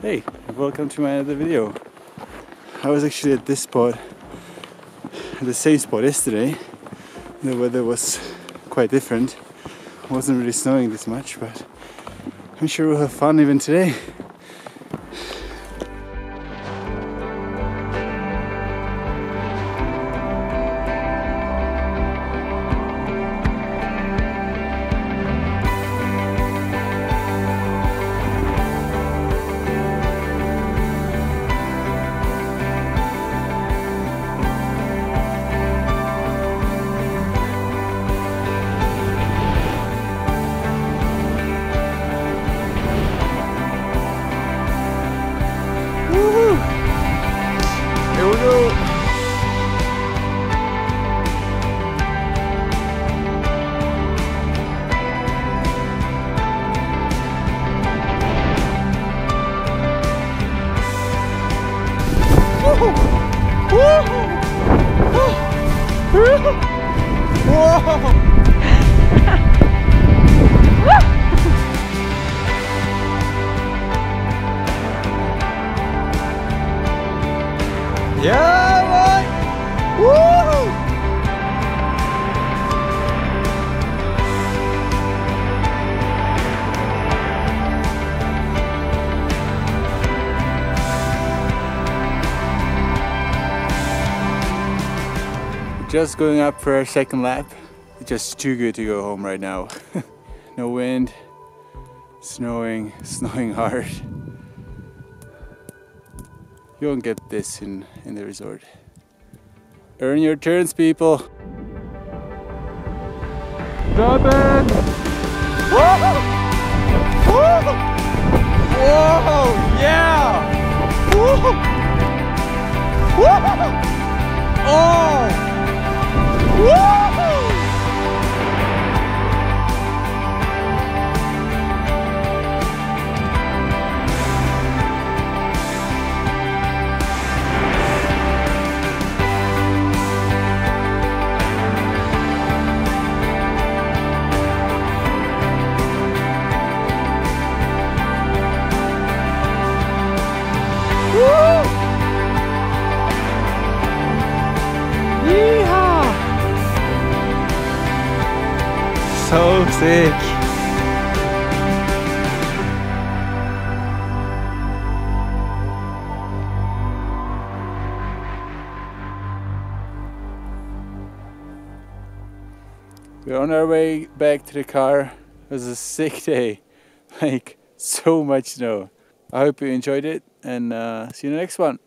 Hey, welcome to my other video. I was actually at this spot, the same spot yesterday. The weather was quite different. It wasn't really snowing this much, but I'm sure we'll have fun even today. Yeah, boy! Woo! Just going up for our second lap. It's just too good to go home right now. no wind, snowing, snowing hard. You won't get this in, in the resort. Earn your turns, people. Stop it! Whoa! Whoa! So sick. We're on our way back to the car. It was a sick day. Like so much snow. I hope you enjoyed it and uh, see you in the next one.